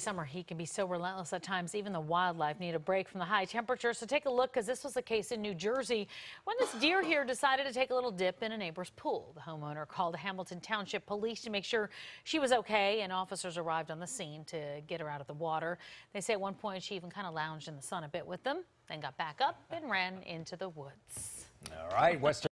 Summer heat can be so relentless at times, even the wildlife need a break from the high temperatures. So take a look because this was a case in New Jersey when this deer here decided to take a little dip in a neighbor's pool. The homeowner called Hamilton Township Police to make sure she was okay, and officers arrived on the scene to get her out of the water. They say at one point she even kind of lounged in the sun a bit with them, then got back up and ran into the woods. All right, Western.